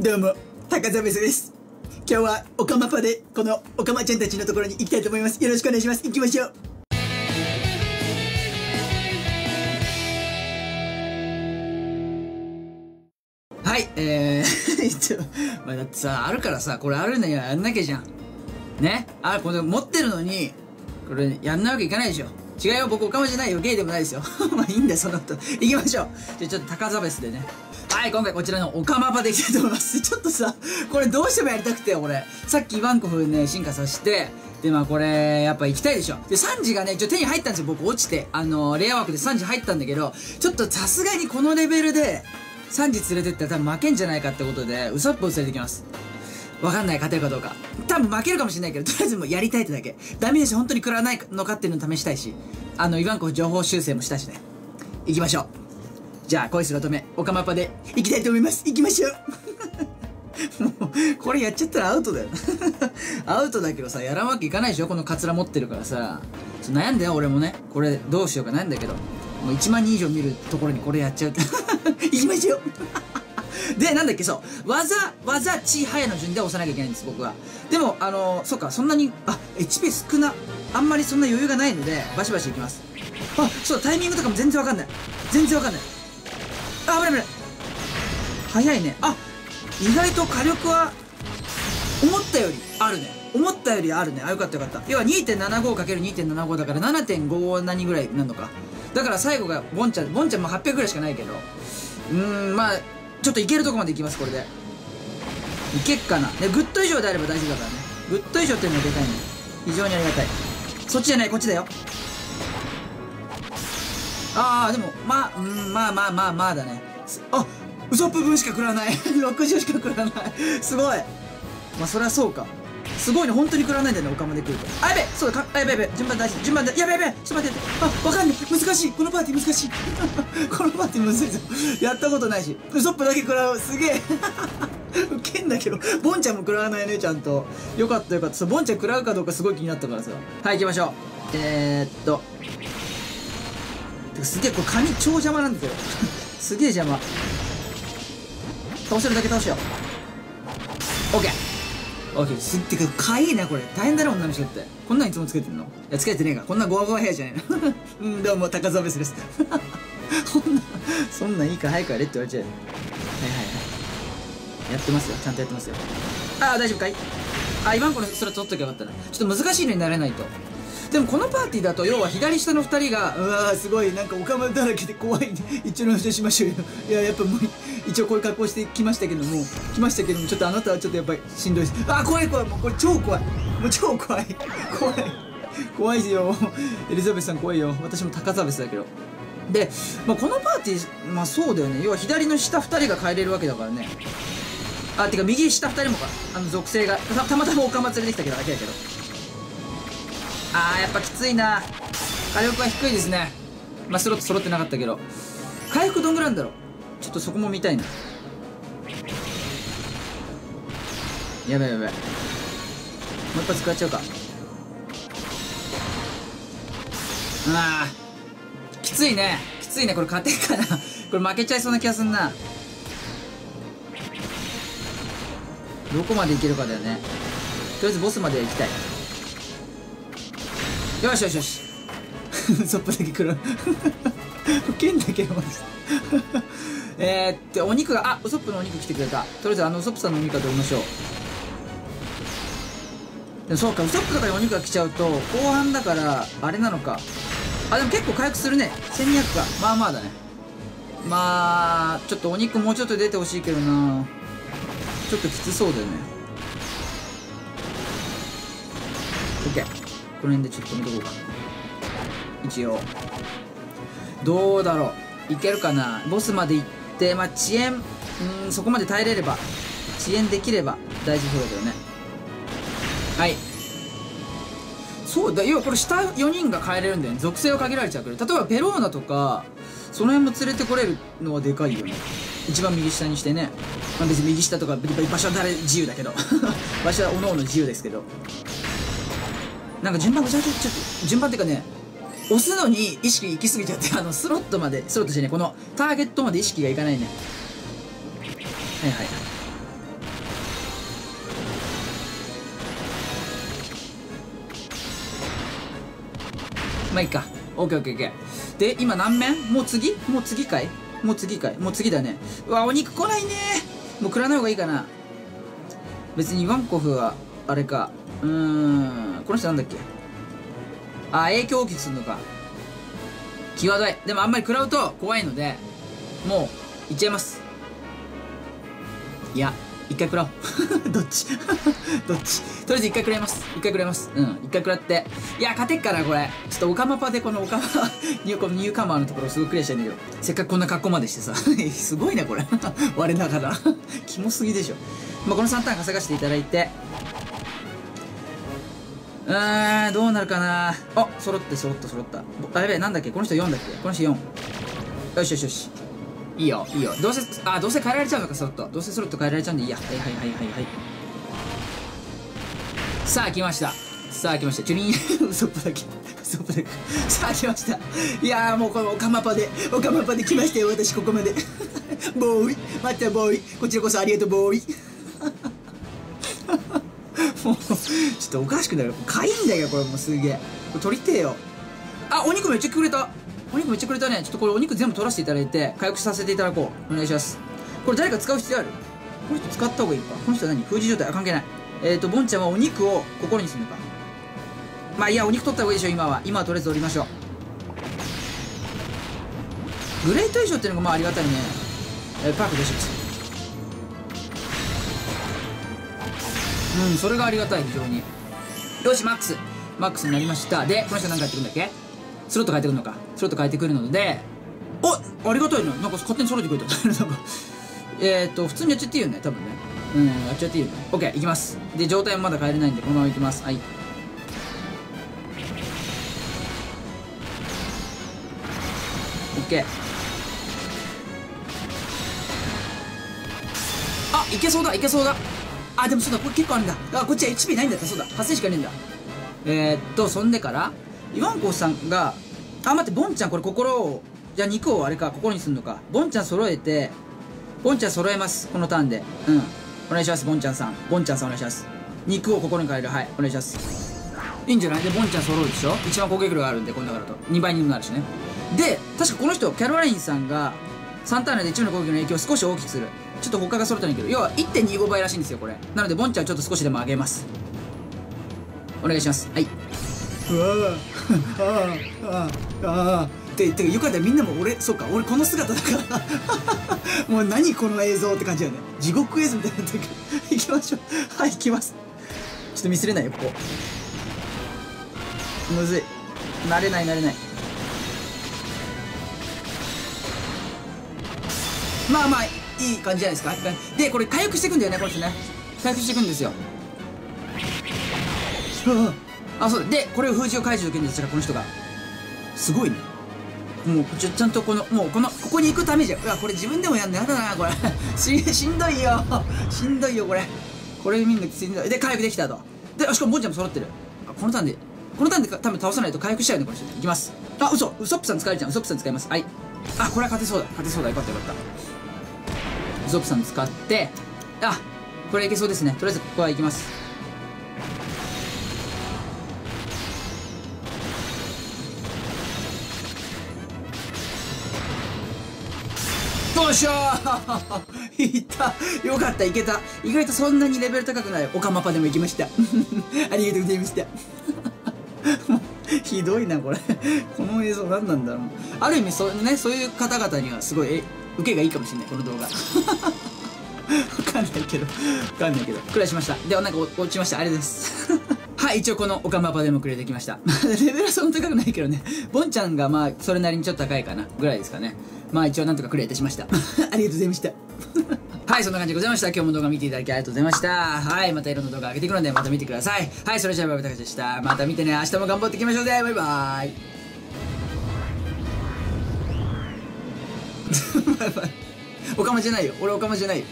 どうも、高澤ベスです。今日はオカマパで、このオカマちゃんたちのところに行きたいと思います。よろしくお願いします。行きましょう。はい、えー、一 応、まあだってさ、あるからさ、これあるのにはやんなきゃじゃん。ね？あ、これ持ってるのに、これやんなわけいかないでしょ。違うよ、僕オカマじゃないよ。ゲイでもないですよ。まあいいんだよ、その後。行きましょう。じゃちょっと高澤ベスでね。はい、今回こちらのオカマパでいきたいと思います。ちょっとさ、これどうしてもやりたくて、俺。さっきイワンコフね、進化させて、で、まあこれ、やっぱ行きたいでしょ。で、3時がね、ちょ、手に入ったんですよ、僕落ちて。あの、レア枠で3時入ったんだけど、ちょっとさすがにこのレベルで、3時連れてったら多分負けんじゃないかってことで、ウソップを連れてきます。わかんない、勝てるかどうか。多分負けるかもしれないけど、とりあえずもうやりたいってだけ。ダメージ本当に食らわないのかっていうのを試したいし、あの、イワンコフ情報修正もしたしね。行きましょう。じゃあ、恋する乙女、オカマパで行きたいと思います。行きましょう。もう、これやっちゃったらアウトだよ。アウトだけどさ、やらんわけいかないでしょこのカツラ持ってるからさ。悩んだよ、俺もね。これ、どうしようか悩んだけど。もう1万人以上見るところにこれやっちゃうって。行きましょう。で、なんだっけ、そう。技、技、地、早の順で押さなきゃいけないんです、僕は。でも、あのー、そうか、そんなに、あ、HP 少な。あんまりそんな余裕がないので、バシバシいきます。あ、そう、タイミングとかも全然わかんない。全然わかんない。あ、危ない危ない。早いね。あ、意外と火力は、思ったよりあるね。思ったよりあるね。あ、よかったよかった。要は 2.75×2.75 だから7.5何ぐらいなのか。だから最後がボンちゃん、ボンちゃんも800ぐらいしかないけど。うーん、まあ、ちょっといけるとこまでいきます、これで。いけっかな。ね、グッド以上であれば大丈夫だからね。グッド以上っていうのはでかいね。非常にありがたい。そっちじゃない、こっちだよ。ああ、でも、まあ、うん、まあまあまあまあだね。あウソップ分しか食らわない。60しか食らわない。すごい。まあ、そりゃそうか。すごいね、本当に食らわないんだよね、オカマで来ると。あ、やべそうだ、かあやべやべ順番大事。順番大事。やべやべちょっと待ってあ、わかんない。難しい。このパーティー難しい。このパーティーむずいぞ。やったことないし。ウソップだけ食らう。すげえ。ウケんだけど、ボンちゃんも食らわないね、ちゃんと。よかったよかった。そう、ボンちゃん食らうかどうかすごい気になったからさ。はい、行きましょう。えー、っと。すげえ、これ髪超邪魔なんだけど。すげえ邪魔。倒せるだけ倒しよう。オッケー。オッケー。すってか、かいいな、これ。大変だろ、女の人って。こんなんいつもつけてんの？いや、つけてねえか。こんなゴワゴワヘアじゃねえの。うん、どうも、高澤ベスです。こんな、そんなんいいから早くやれって言われちゃう。はいはいはい。やってますよ。ちゃんとやってますよ。ああ、大丈夫かい？あ、今これ、それ取っときゃよかったな。ちょっと難しいのになれないと。でもこのパーティーだと要は左下の2人がうわーすごいなんかおかまだらけで怖いんで 一応の人しましょうよいややっぱもう一応こういう格好してきましたけども来ましたけどもちょっとあなたはちょっとやっぱりしんどいです。あー怖い怖いもうこれ超怖い。もう超怖い。怖い。怖いよ。エリザベスさん怖いよ。私も高澤ベスだけど。で、まあ、このパーティーまあそうだよね。要は左の下2人が帰れるわけだからね。あてか右下2人もか。あの属性がたたまたまオカマ連れてきたけどだけだけど。あーやっぱきついな。火力は低いですね。まあスロット揃ってなかったけど。回復どんぐらいなんだろう。ちょっとそこも見たいな。やばいやばいもう一発食らっちゃうか。あー。きついね。きついね。これ勝てんかな。これ負けちゃいそうな気がすんな。どこまでいけるかだよね。とりあえずボスまで行きたい。よしよしよし。そっぽだけ食らうウケんだけどマジで。えってお肉があウソップのお肉来てくれた。とりあえずあのウソップさんのお肉は取りましょう。でもそうかウソップとかにお肉が来ちゃうと後半だからあれなのか。あでも結構回復するね。1200かまあまあだね。まあちょっとお肉もうちょっと出てほしいけどな。ちょっときつそうだよね。OK この辺でちょっと止めとこうか一応。どうだろう。いけるかな。ボスまで行ってまあ遅延。うんそこまで耐えれれば。遅延できれば大丈夫だけどね。はい。そうだ要はこれ下4人が変えれるんだよね。属性を限られちゃうから。例えばベローナとかその辺も連れてこれるのはでかいよね。一番右下にしてね、まあ、別に右下とか場所は誰自由だけど。場所はおのおの自由ですけど。なんか順番がちゃちょっと順番っていうかね押すのに意識行き過ぎちゃってあのスロットまでスロットしてねこのターゲットまで意識がいかないね。はいはいまあいいか。オッケーオッケーオッケー。で今何面？もう次？もう次かい？もう次かい？もう次だね。うわお肉来ないね。もう食らない方がいいかな。別にワンコフはあれか。うん。この人なんだっけ？あ影響大きくするのか。際どい。でもあんまり食らうと怖いのでもういっちゃいます。いや一回食らおう。どっち？どっち？とりあえず一回食らいます。一回食らいます。うん。一回食らって。いや勝てっかなこれ。ちょっとオカマパでこのオカマ ニューこのニューカマーのところすごいクリアしたいんだけど。せっかくこんな格好までしてさ。すごいねこれ。我ながら。キモすぎでしょ、まあ、この3ターン稼がしていただいて。うーんどうなるかな。あ揃って揃った揃った。あやべえなんだっけ？この人4だっけ？この人4よしよしよし。いいよいいよ。どうせあどうせ変えられちゃうのかソロットどうせソロット変えられちゃうんでいいやはいはいはいはいはい。さあ来ました。さあ来ました。チュリン嘘っぽだけ。嘘っぽだけ。さあ来ました。いやーもうこのオカマパでオカマパで来ましたよ私ここまで。ボーイ。待ってボーイ。こちらこそありがとうボーイ。ちょっとおかしくなる。かいんだけどこれもうすげえ。これ取りてえよ。あお肉めっちゃくれた。お肉めっちゃくれたね。ちょっとこれお肉全部取らせていただいて回復させていただこう。お願いします。これ誰か使う必要ある？この人使った方がいいか。この人は何？封じ状態。あ関係ない。えっ、ー、とボンちゃんはお肉を心にするのか。まあいやお肉取った方がいいでしょ今は。今はとりあえず取りましょう。グレート衣装っていうのがまあありがたいね、えー、パークでしょうんそれがありがたい非常に。よしマックス。マックスになりました。でこの人何かやってくんだっけ？スロット変えてくるのか。スロット変えてくるので。おありがたいな。なんか勝手に揃えてくれた。なんか。えっと普通にやっちゃっていいよね多分ね。うんやっちゃっていいよね。OK いきます。で状態もまだ変えれないんでこのままいきます。はい。OK あいけそうだいけそうだ。あでもそうだこれ結構あるんだ。あこっちは HP ないんだったそうだ。8000しかねえんだ。えー、っとそんでからイワンコさんがあ待ってボンちゃんこれ心をじゃあ肉をあれか心にするのか。ボンちゃん揃えてボンちゃん揃えます。このターンで。うん。お願いしますボンちゃんさん。ボンちゃんさんお願いします。肉を心に変える。はいお願いします。いいんじゃない？でボンちゃん揃うでしょ？一番攻撃力があるんでこんなからと。2倍にもなるしね。で確かこの人キャロラインさんが3ターンで1の攻撃の影響を少し大きくする。ちょっと他が揃ってないけど。要は1.25倍らしいんですよこれ。なのでボンちゃんちょっと少しでも上げます。お願いします。はい。うわあああああっててかよかったらみんなも俺そうか。俺この姿だから。もう何この映像って感じだよね。地獄絵図みたいになってる 行きましょう。はい行きます。ちょっとミスれないよここ。むずい。慣れない慣れない。まあまあいい感じじゃないですか。でこれ回復していくんだよねこの人ね。回復していくんですよ。あそうでこれを封じを解除できるんですからこの人が。すごいね。もうちゃんとこのもうこのここに行くためじゃうわこれ自分でもやんのやだなこれ。ししんどいよ。しんどいよこれ。これ見るのきついんだ。で回復できたとでしかもボンちゃんも揃ってる。このターンでこのターンで多分倒さないと回復しちゃうねこれい。きます。あ嘘。ウソップさん使えるじゃん。ウソップさん使います。はい。あこれは勝てそうだ。勝てそうだ。よかったよかった。ウソップさん使ってあこれいけそうですね。とりあえずここは行きます。よっしゃー。いった。よかったいけた。意外とそんなにレベル高くない。オカマパでも行きました。ありがとうございました。ひどいなこれ。この映像何なんだろう。ある意味そう,、ね、そういう方々にはすごい受けがいいかもしれないこの動画。わかんないけど。わかんないけど。くらいしました。ではなんか落ちました。あれです。はい一応このオカマパでもくれてきました。レベルはそんな高くないけどね。ボンちゃんがまあそれなりにちょっと高いかなぐらいですかね。まあ一応なんとかクリアいたしました。ありがとうございました。はいそんな感じでございました。今日も動画見ていただきありがとうございました。はいまたいろんな動画上げていくのでまた見てください。はいそれじゃあバイバイでした。また見てね。明日も頑張っていきましょうねバイバーイ。バイバイおかまじゃないよ。俺おかまじゃないよ。